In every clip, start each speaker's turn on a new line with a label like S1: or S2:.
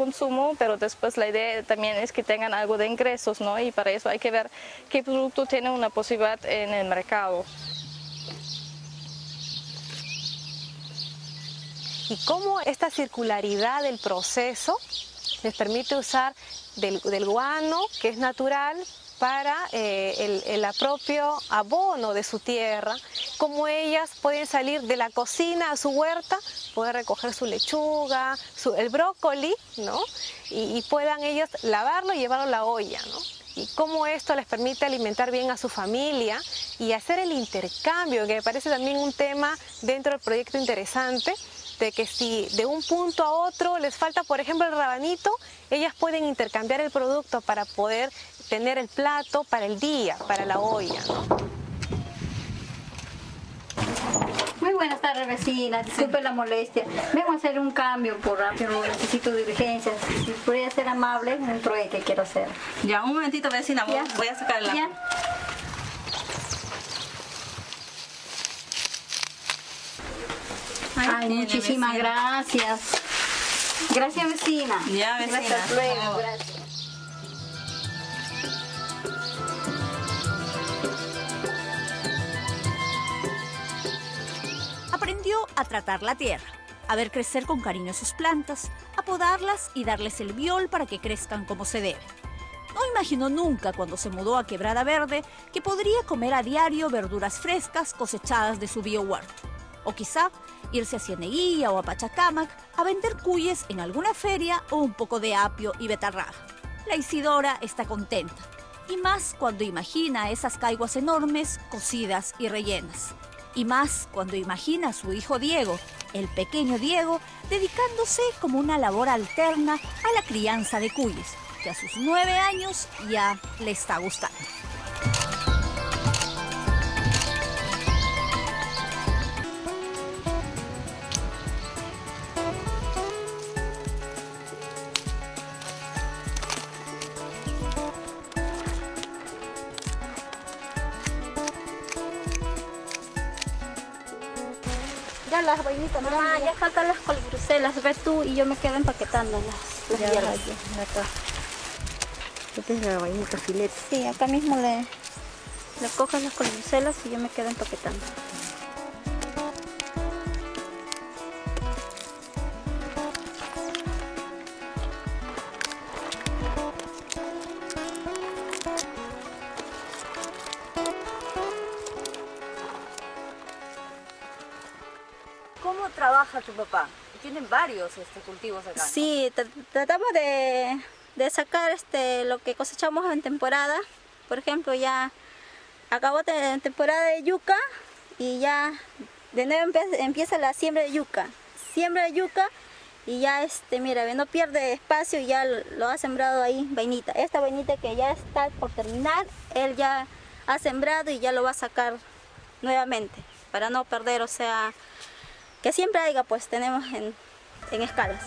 S1: consumo, pero después la idea también es que tengan algo de ingresos, ¿no? Y para eso hay que ver qué producto tiene una posibilidad en el mercado.
S2: Y cómo esta circularidad del proceso les permite usar del, guano, que es natural, para eh, el, propio abono de su tierra, como ellas pueden salir de la cocina a su huerta, pueden recoger su lechuga, el brócoli, ¿no? Y, puedan ellos lavarlo y llevarlo a la olla, ¿no? Y cómo esto les permite alimentar bien a su familia y hacer el intercambio, que me parece también un tema dentro del proyecto interesante, de que si de un punto a otro les falta, por ejemplo, el rabanito, ellas pueden intercambiar el producto para poder tener el plato para el día, para la olla.
S3: Muy buenas tardes, vecina. Disculpe la molestia. Vengo a hacer un cambio por rápido, necesito de urgencia. Si podría ser amable, un trueque quiero hacer.
S4: Ya, un momentito, vecina. Voy a sacar la...
S3: Ay, muchísimas gracias. Gracias, vecina.
S4: Ya, vecina.
S3: Gracias, luego. Gracias.
S5: A tratar la tierra, a ver crecer con cariño sus plantas, a podarlas y darles el viol para que crezcan como se debe. No imaginó nunca cuando se mudó a Quebrada Verde que podría comer a diario verduras frescas cosechadas de su biohuerto. O quizá irse a Cieneguilla o a Pachacamac a vender cuyes en alguna feria o un poco de apio y betarraga. La Isidora está contenta, y más cuando imagina esas caiguas enormes, cocidas y rellenas. Y más cuando imagina a su hijo Diego, el pequeño Diego, dedicándose como una labor alterna a la crianza de cuyes, que a sus nueve años ya le está gustando.
S3: Las vainitas. Mamá, ya faltan las colibruselas, ve tú y yo me quedo empaquetando las, las hierbas.
S4: acá. Esta es la vainita filete.
S3: Sí, acá mismo le, le coges las colibruselas y yo me quedo empaquetando.
S5: Trabaja tu papá? Tienen varios este, cultivos acá.
S3: Sí, tratamos de, sacar este, lo que cosechamos en temporada. Por ejemplo, ya acabó la temporada de yuca y ya de nuevo empieza la siembra de yuca. Siembra de yuca y ya este, mira, no pierde espacio y ya lo ha sembrado ahí vainita. Esta vainita que ya está por terminar, él ya ha sembrado y ya lo va a sacar nuevamente para no perder, o sea, que siempre haya, pues tenemos en, en escalas.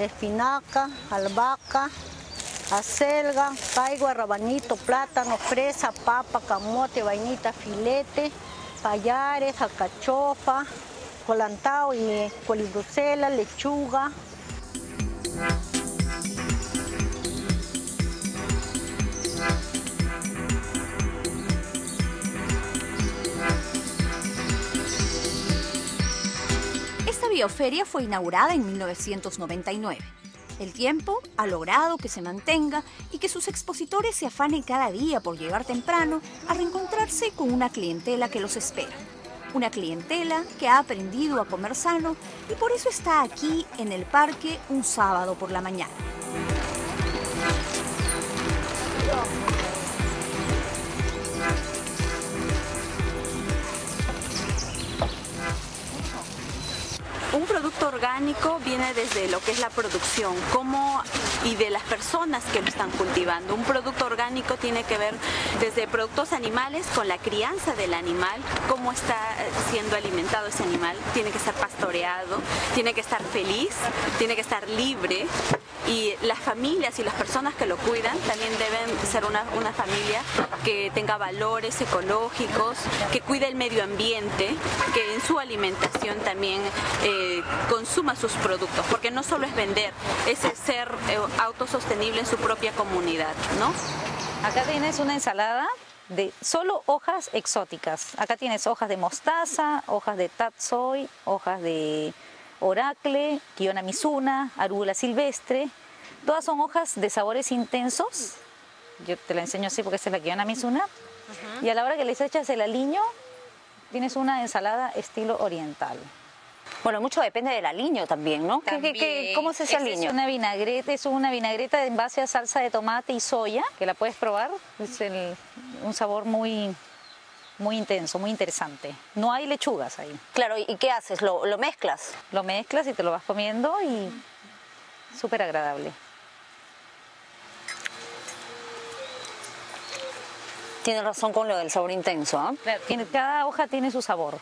S6: Espinaca, albahaca, acelga, caigua, rabanito, plátano, fresa, papa, camote, vainita, filete, payares, alcachofa, colantao y colibrusela, lechuga.
S5: Bioferia fue inaugurada en 1999. El tiempo ha logrado que se mantenga y que sus expositores se afanen cada día por llegar temprano a reencontrarse con una clientela que los espera. Una clientela que ha aprendido a comer sano y por eso está aquí en el parque un sábado por la mañana.
S7: Un producto orgánico viene desde lo que es la producción cómo, y de las personas que lo están cultivando. Un producto orgánico tiene que ver desde productos animales con la crianza del animal, cómo está siendo alimentado ese animal, tiene que estar pastoreado, tiene que estar feliz, tiene que estar libre y las familias y las personas que lo cuidan también deben ser una, una familia que tenga valores ecológicos, que cuide el medio ambiente, que en su alimentación también eh, consuma sus productos, porque no solo es vender, es ser eh, autosostenible en su propia comunidad, ¿no?
S8: Acá tienes una ensalada de solo hojas exóticas. Acá tienes hojas de mostaza, hojas de tatsoi, hojas de oracle, kiona misuna, arugula silvestre. Todas son hojas de sabores intensos. Yo te la enseño así porque esta es la kiona misuna. Y a la hora que les echas el aliño, tienes una ensalada estilo oriental.
S9: Bueno, mucho depende del aliño también, ¿no? cómo es ese aliño?
S8: Es una vinagreta, es una vinagreta en base a salsa de tomate y soya, que la puedes probar. Es un sabor muy, muy intenso, muy interesante. No hay lechugas ahí.
S9: Claro, ¿y qué haces? ¿Lo, lo mezclas?
S8: Lo mezclas y te lo vas comiendo y súper agradable.
S9: Tiene razón con lo del sabor intenso, ¿ah?
S8: cada hoja tiene su sabor.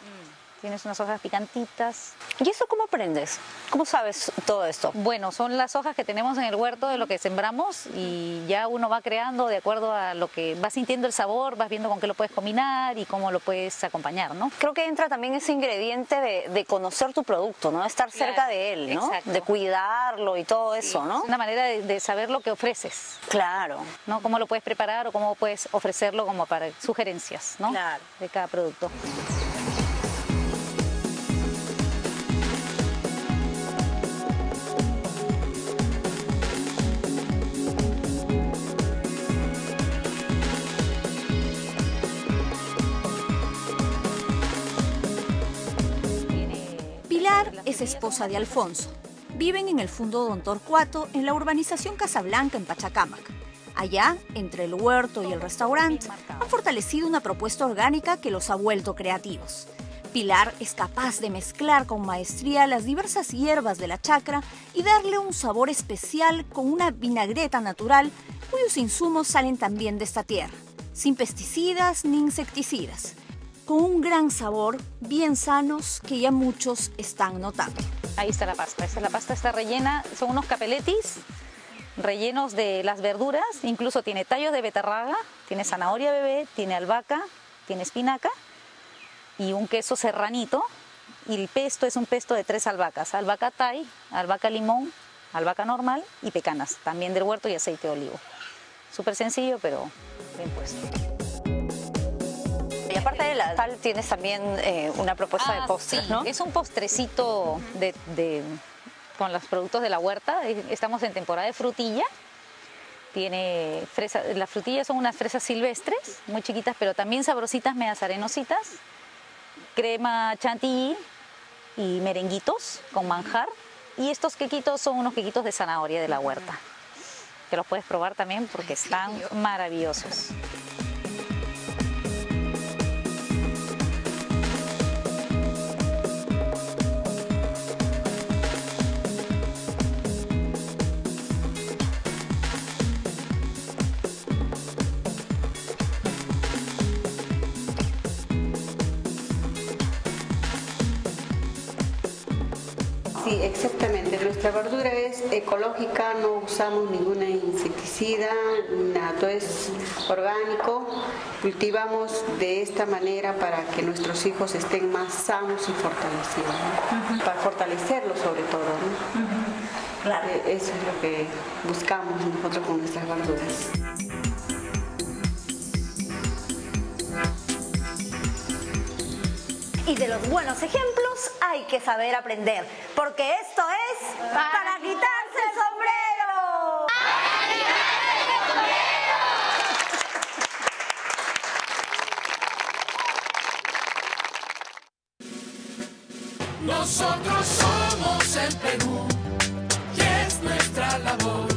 S8: Tienes unas hojas picantitas.
S9: ¿Y eso cómo aprendes? ¿Cómo sabes todo esto?
S8: Bueno, son las hojas que tenemos en el huerto de lo que sembramos y ya uno va creando de acuerdo a lo que vas sintiendo el sabor, vas viendo con qué lo puedes combinar y cómo lo puedes acompañar, ¿no?
S9: Creo que entra también ese ingrediente de, conocer tu producto, ¿no? Estar cerca de él, ¿no? De cuidarlo y todo eso, ¿no?
S8: Una manera de, saber lo que ofreces.
S9: Claro.
S8: ¿No? Cómo lo puedes preparar o cómo puedes ofrecerlo como para sugerencias, ¿no?
S9: Claro.
S8: De cada producto.
S5: Es esposa de Alfonso. Viven en el Fundo Don Torcuato, en la urbanización Casablanca, en Pachacámac. Allá, entre el huerto y el restaurante, han fortalecido una propuesta orgánica que los ha vuelto creativos. Pilar es capaz de mezclar con maestría las diversas hierbas de la chacra y darle un sabor especial con una vinagreta natural cuyos insumos salen también de esta tierra, sin pesticidas ni insecticidas con un gran sabor, bien sanos, que ya muchos están notando.
S8: Ahí está la pasta, esta, la pasta está rellena, son unos capeletis rellenos de las verduras, incluso tiene tallos de beterraga, tiene zanahoria bebé, tiene albahaca, tiene espinaca y un queso serranito. Y el pesto es un pesto de tres albahacas, albahaca thai, albahaca limón, albahaca normal y pecanas, también del huerto y aceite de olivo. Súper sencillo, pero bien puesto
S9: aparte de la sal, tienes también eh, una propuesta de ah, postres, ¿no?
S8: Es un postrecito de, con los productos de la huerta. Estamos en temporada de frutilla. Tiene fresa, las frutillas son unas fresas silvestres, muy chiquitas, pero también sabrositas, medias arenositas. Crema chantilly y merenguitos con manjar. Y estos quequitos son unos quequitos de zanahoria de la huerta. Que los puedes probar también porque están maravillosos.
S10: Exactamente. Nuestra verdura es ecológica, no usamos ninguna insecticida, nada, todo es orgánico. Cultivamos de esta manera para que nuestros hijos estén más sanos y fortalecidos, para fortalecerlos sobre todo. Eh, eso es lo que buscamos nosotros con nuestras verduras.
S5: Y de los buenos ejemplos hay que saber aprender, porque esto es para, quitarse el sombrero. ¡Para quitarse el sombrero!
S11: Nosotros somos el Perú y es nuestra labor